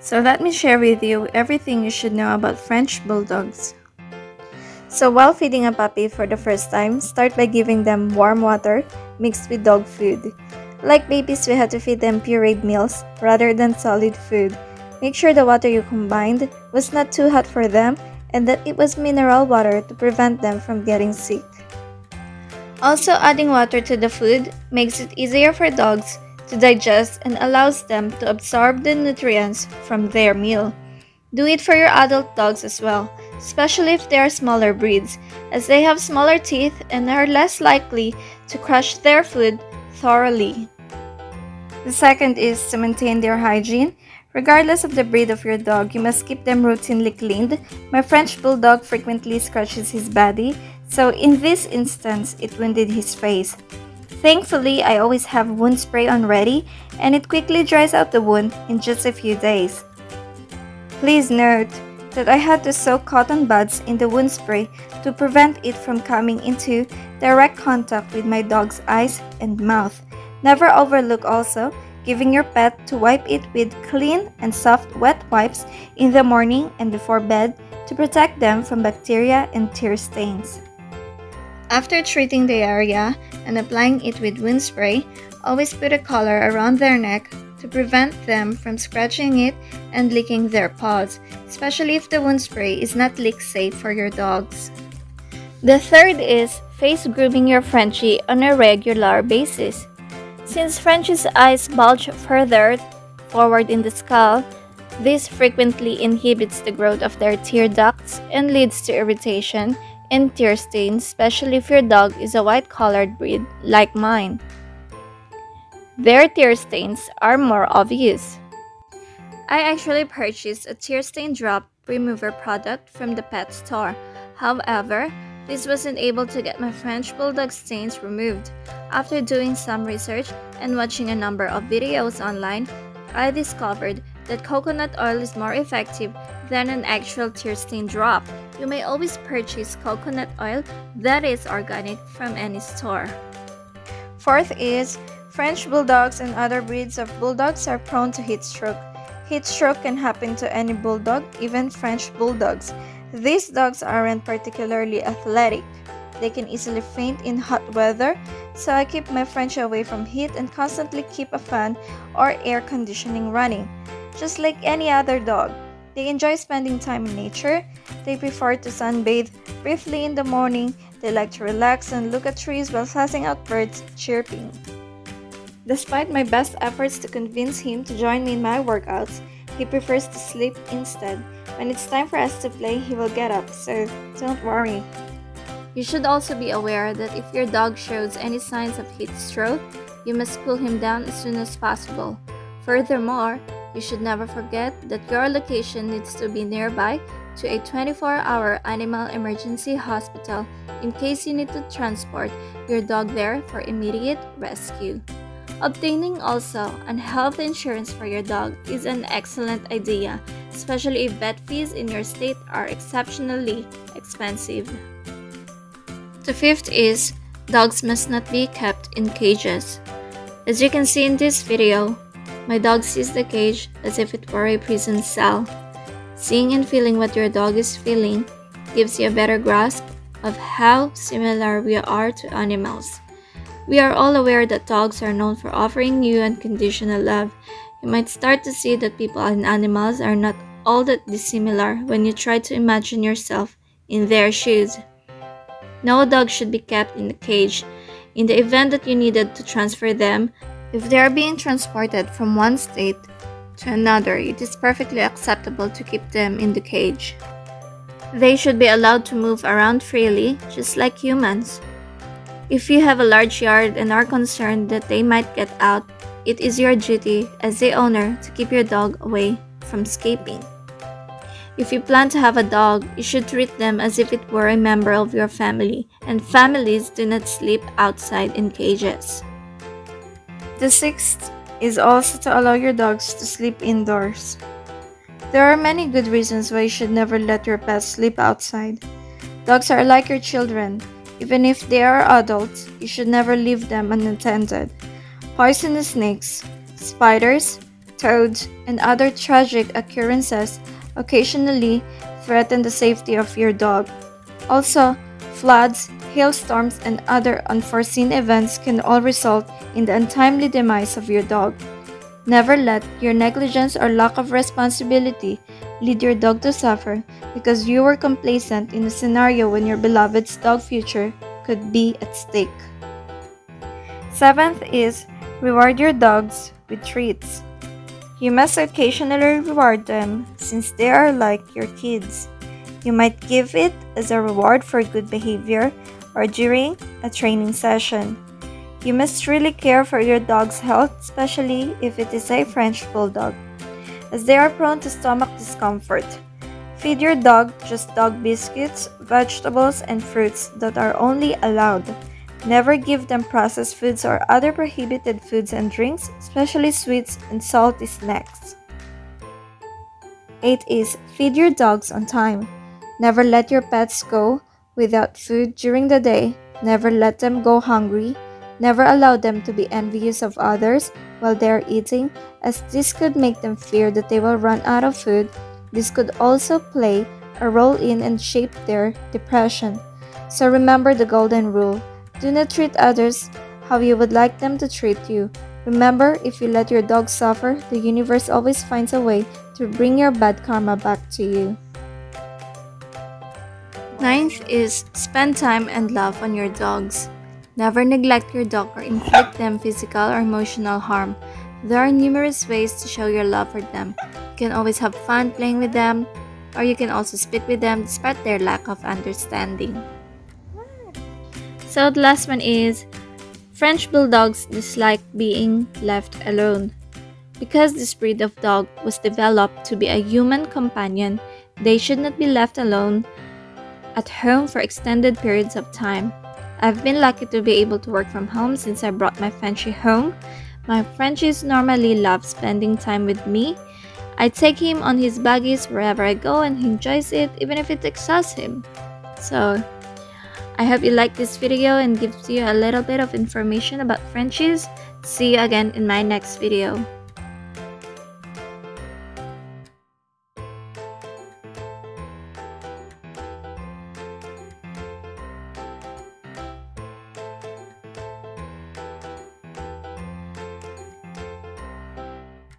So let me share with you everything you should know about French Bulldogs. So while feeding a puppy for the first time, start by giving them warm water mixed with dog food. Like babies, we had to feed them pureed meals rather than solid food. Make sure the water you combined was not too hot for them and that it was mineral water to prevent them from getting sick. Also, adding water to the food makes it easier for dogs to digest and allows them to absorb the nutrients from their meal. Do it for your adult dogs as well, especially if they are smaller breeds, as they have smaller teeth and are less likely to crush their food thoroughly. The second is to maintain their hygiene. Regardless of the breed of your dog, you must keep them routinely cleaned. My French Bulldog frequently scratches his body, so in this instance, it wounded his face. Thankfully, I always have wound spray on ready and it quickly dries out the wound in just a few days. Please note that I had to soak cotton buds in the wound spray to prevent it from coming into direct contact with my dog's eyes and mouth. Never overlook also giving your pet to wipe it with clean and soft wet wipes in the morning and before bed to protect them from bacteria and tear stains. After treating the area and applying it with wound spray, always put a collar around their neck to prevent them from scratching it and licking their paws, especially if the wound spray is not lick safe for your dogs. The third is face grooming your Frenchie on a regular basis. Since Frenchie's eyes bulge further forward in the skull, this frequently inhibits the growth of their tear ducts and leads to irritation and tear stains, especially if your dog is a white collared breed like mine. Their tear stains are more obvious. I actually purchased a tear stain drop remover product from the pet store. However, this wasn't able to get my French Bulldog stains removed. After doing some research and watching a number of videos online, I discovered that coconut oil is more effective than an actual tear stain drop. You may always purchase coconut oil that is organic from any store. Fourth is French Bulldogs and other breeds of Bulldogs are prone to heat stroke. Heat stroke can happen to any Bulldog, even French Bulldogs. These dogs aren't particularly athletic. They can easily faint in hot weather, so I keep my French away from heat and constantly keep a fan or air conditioning running. Just like any other dog, they enjoy spending time in nature. They prefer to sunbathe briefly in the morning. They like to relax and look at trees while sussing out birds chirping. Despite my best efforts to convince him to join me in my workouts, he prefers to sleep instead. When it's time for us to play, he will get up, so don't worry. You should also be aware that if your dog shows any signs of heat stroke, you must cool him down as soon as possible. Furthermore, you should never forget that your location needs to be nearby to a 24-hour animal emergency hospital in case you need to transport your dog there for immediate rescue. Obtaining also an health insurance for your dog is an excellent idea, especially if vet fees in your state are exceptionally expensive. The fifth is dogs must not be kept in cages. As you can see in this video, my dog sees the cage as if it were a prison cell. Seeing and feeling what your dog is feeling gives you a better grasp of how similar we are to animals. We are all aware that dogs are known for offering you unconditional love. You might start to see that people and animals are not all that dissimilar when you try to imagine yourself in their shoes. No dog should be kept in a cage. In the event that you needed to transfer them, if they are being transported from one state to another, it is perfectly acceptable to keep them in the cage. They should be allowed to move around freely, just like humans. If you have a large yard and are concerned that they might get out, it is your duty as the owner to keep your dog away from escaping. If you plan to have a dog, you should treat them as if it were a member of your family, and families do not sleep outside in cages. The sixth is also to allow your dogs to sleep indoors. There are many good reasons why you should never let your pets sleep outside. Dogs are like your children. Even if they are adults, you should never leave them unattended. Poisonous snakes, spiders, toads, and other tragic occurrences occasionally threaten the safety of your dog. Also, floods, hailstorms, and other unforeseen events can all result in the untimely demise of your dog. Never let your negligence or lack of responsibility lead your dog to suffer because you were complacent in a scenario when your beloved's dog future could be at stake. Seventh is reward your dogs with treats. You must occasionally reward them since they are like your kids. You might give it as a reward for good behavior or during a training session. You must really care for your dog's health, especially if it is a French Bulldog, as they are prone to stomach discomfort. Feed your dog just dog biscuits, vegetables, and fruits that are only allowed Never give them processed foods or other prohibited foods and drinks, especially sweets and salty snacks. 8 is feed your dogs on time. Never let your pets go without food during the day. Never let them go hungry. Never allow them to be envious of others while they are eating, as this could make them fear that they will run out of food. This could also play a role in and shape their depression. So remember the golden rule do not treat others how you would like them to treat you. Remember, if you let your dog suffer, the universe always finds a way to bring your bad karma back to you. Ninth is spend time and love on your dogs. Never neglect your dog or inflict them physical or emotional harm. There are numerous ways to show your love for them. You can always have fun playing with them, or you can also spit with them despite their lack of understanding. So the last one is French Bulldogs dislike being left alone. Because this breed of dog was developed to be a human companion, they should not be left alone at home for extended periods of time. I've been lucky to be able to work from home since I brought my Frenchie home. My Frenchies normally love spending time with me. I take him on his buggies wherever I go and he enjoys it even if it exhausts him. So I hope you like this video and gives you a little bit of information about Frenchies. See you again in my next video.